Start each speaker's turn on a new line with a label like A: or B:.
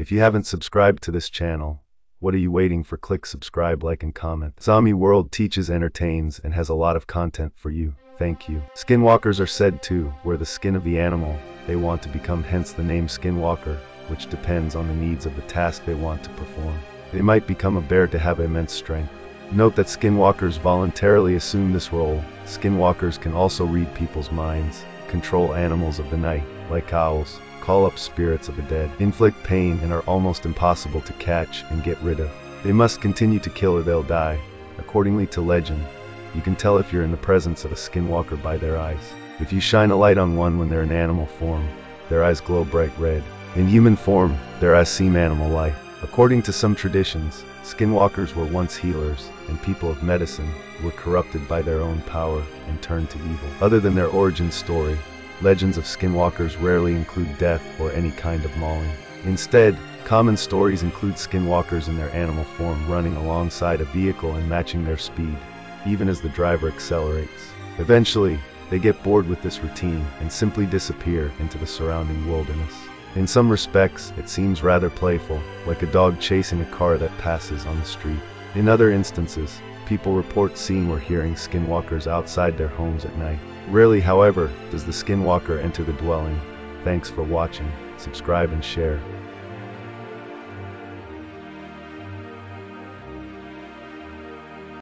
A: If you haven't subscribed to this channel, what are you waiting for? Click subscribe, like, and comment. Zami World teaches, entertains, and has a lot of content for you. Thank you. Skinwalkers are said to wear the skin of the animal they want to become, hence the name Skinwalker, which depends on the needs of the task they want to perform. They might become a bear to have immense strength. Note that skinwalkers voluntarily assume this role. Skinwalkers can also read people's minds, control animals of the night, like owls, call up spirits of the dead, inflict pain, and are almost impossible to catch and get rid of. They must continue to kill or they'll die. Accordingly to legend, you can tell if you're in the presence of a skinwalker by their eyes. If you shine a light on one when they're in animal form, their eyes glow bright red. In human form, their eyes seem animal-like. According to some traditions, skinwalkers were once healers, and people of medicine were corrupted by their own power and turned to evil. Other than their origin story, legends of skinwalkers rarely include death or any kind of mauling. Instead, common stories include skinwalkers in their animal form running alongside a vehicle and matching their speed, even as the driver accelerates. Eventually, they get bored with this routine and simply disappear into the surrounding wilderness. In some respects, it seems rather playful, like a dog chasing a car that passes on the street. In other instances, people report seeing or hearing skinwalkers outside their homes at night. Rarely, however, does the skinwalker enter the dwelling. Thanks for watching, subscribe and share.